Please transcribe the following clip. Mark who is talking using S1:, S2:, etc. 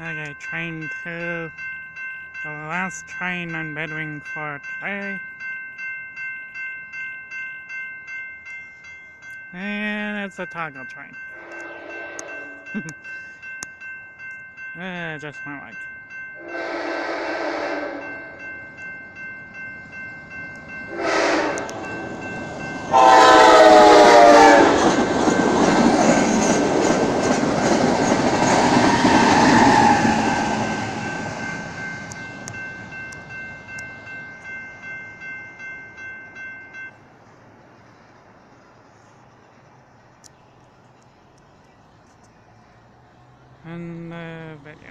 S1: Okay, train two. The last train on Bedwing for today. And it's a Talgo train. uh, just my like. En eh, veldig